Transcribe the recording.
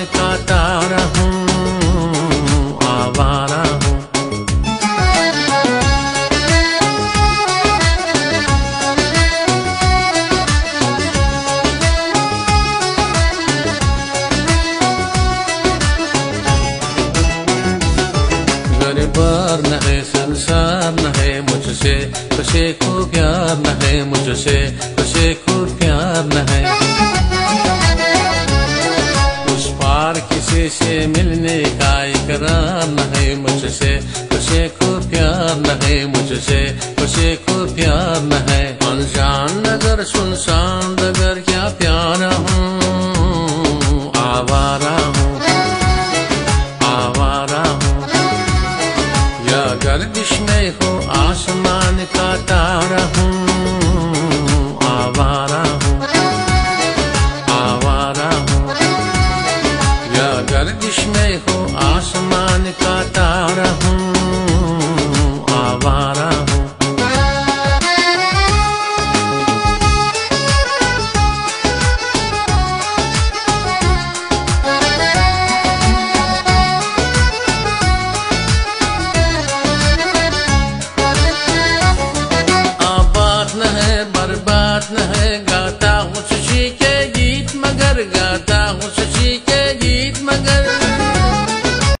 चाँद का तारा हूँ आवारा हूँ। बार न है संसार, न है मुझसे। कशे को प्यार, न है मुझसे। कशे को प्यार, न है। किसी से मिलने का इकरार न है मुझसे। खुशे को प्यार न है मुझसे। खुशे को प्यार न है। अनजान नगर, सुनसान नगर, क्या प्यारा हूँ। आवारा हूँ। आवारा हूँ। या गर्दिश में हो आसमान का तारा हूँ। बर्बाद न है गाता हूँ खुशी के गीत मगर गाता हूँ